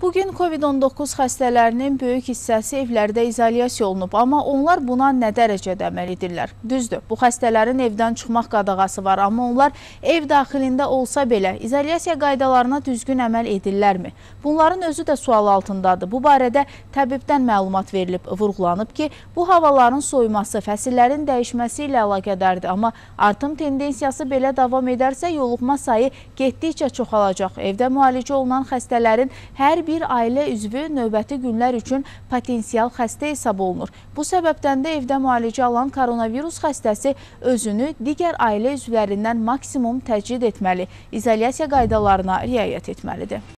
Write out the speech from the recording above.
Bugün COVID-19 xəstələrinin böyük hissəsi evlərdə izolyasiya olunub, amma onlar buna nə dərəcədə əməl edirlər? Düzdür, bu xəstələrin evdən çıxmaq qadağası var, amma onlar ev daxilində olsa belə izolyasiya qaydalarına düzgün əməl edirlərmi? Bunların özü də sual altındadır. Bu barədə təbibdən məlumat verilib, vurğulanıb ki, bu havaların soyuması, fəsillərin dəyişməsi ilə əlaqədardır, amma artım tendensiyası belə davam edərsə, yoluxma sayı getdikcə çoxalacaq. Evdə müalicə olunan xəstələrin hər bir ailə üzvü növbəti günlər üçün potensial xəstə hesab olunur. Bu səbəbdən də evdə müalicə alan koronavirus xəstəsi özünü digər ailə üzvlərindən maksimum təcrid etməli, izolyasiya qaydalarına riayət etməlidir.